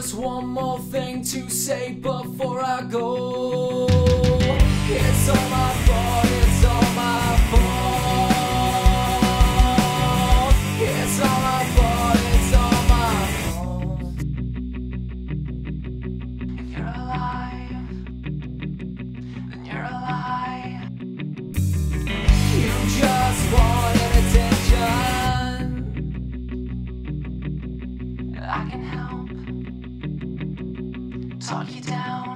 just one more thing to say before I go, it's all my fault, it's all my fault. It's all my fault, it's all my fault. If you're alive, then you're alive. You just wanted attention. I can help talk you down.